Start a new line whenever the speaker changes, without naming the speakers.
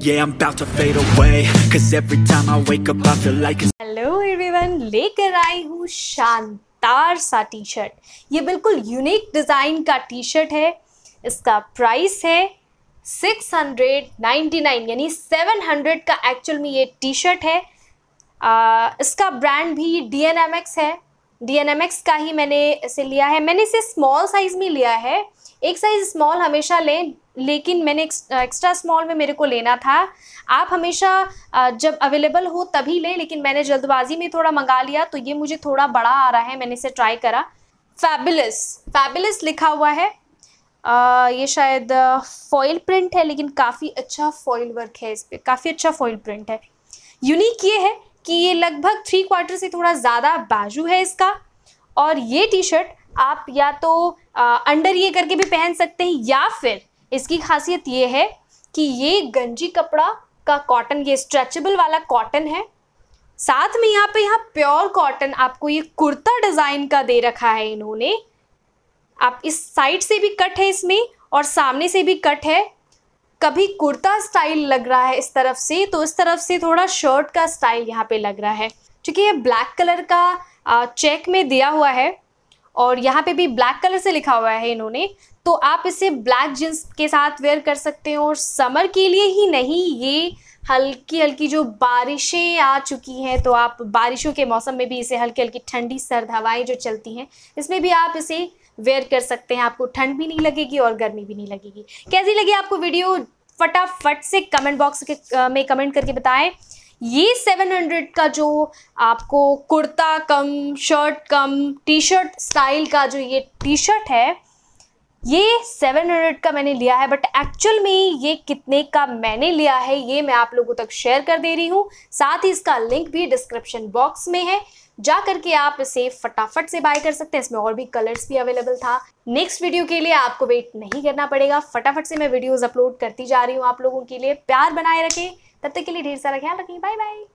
Yeah, I'm about to fade away. Cause every time I wake up, I feel like it's
hello everyone लेकर आई हूँ शानदार सा T shirt ये बिल्कुल यूनिक डिज़ाइन का टी शर्ट है। इसका प्राइस है 699 यानी 700 का एक्चुअल में ये टी शर्ट है। आ, इसका ब्रांड भी डीएनएमएक्स है। डीएनएमएक्स का ही मैंने इसे लिया है। मैंने इसे स्मॉल साइज़ में लिया है। एक साइज़ स्मॉल हमेशा लें लेकिन मैंने एक्स्ट्रा स्मॉल में मेरे को लेना था। आप हमेशा जब अवेलेबल हो तभी लें लेकिन मैंने जल्दबाजी में थोड़ा मंगा लिया तो ये मुझे थोड़ा बड़ा आ रहा है मैंने इसे ट्राई करा। फैबुलस फैबुलस लिखा हुआ है। आ, ये शायद फॉइल प्रिंट है लेकिन काफ़ी अच्छा फॉइल वर्क है इस पर काफ़ी अच्छा फॉइल प्रिंट है। यूनिक ये है कि ये लगभग थ्री क्वार्टर से थोड़ा ज़्यादा बाजू है इसका और ये टी शर्ट आप या तो आ, अंडर ये करके भी पहन सकते हैं या फिर इसकी खासियत ये है कि ये गंजी कपड़ा का कॉटन ये स्ट्रेचेबल वाला कॉटन है। साथ में यहाँ पे यहाँ प्योर कॉटन आपको ये कुर्ता डिज़ाइन का दे रखा है इन्होंने। आप इस साइड से भी कट है इसमें और सामने से भी कट है। कभी कुर्ता स्टाइल लग रहा है इस तरफ़ से तो इस तरफ़ से थोड़ा शर्ट का स्टाइल यहाँ पे लग रहा है। क्योंकि ये ब्लैक कलर का चेक में दिया हुआ है। और यहाँ पे भी ब्लैक कलर से लिखा हुआ है इन्होंने तो आप इसे ब्लैक जींस के साथ वेयर कर सकते हो और समर के लिए ही नहीं, ये हल्की हल्की जो बारिशें आ चुकी हैं तो आप बारिशों के मौसम में भी इसे हल्की हल्की ठंडी सर्द हवाएँ जो चलती हैं, इसमें भी आप इसे वेयर कर सकते हैं। आपको ठंड भी नहीं लगेगी और गर्मी भी नहीं लगेगी। कैसी लगी आपको वीडियो? फटाफट से कमेंट बॉक्स के में कमेंट करके बताएँ। ये 700 का जो आपको kurta cum shirt cum T shirt style का जो ये टी शर्ट है, ये 700 का मैंने लिया है बट एक्चुअल में ये कितने का मैंने लिया है, ये मैं आप लोगों तक शेयर कर दे रही हूँ। साथ ही इसका लिंक भी डिस्क्रिप्शन बॉक्स में है। जा करके आप इसे फटाफट से बाय कर सकते हैं। इसमें और भी कलर्स भी अवेलेबल था। नेक्स्ट वीडियो के लिए आपको वेट नहीं करना पड़ेगा। फटाफट से मैं वीडियोस अपलोड करती जा रही हूँ आप लोगों के लिए। प्यार बनाए रखें। तब तक के लिए ढेर सारा ख्याल रखें। Bye bye.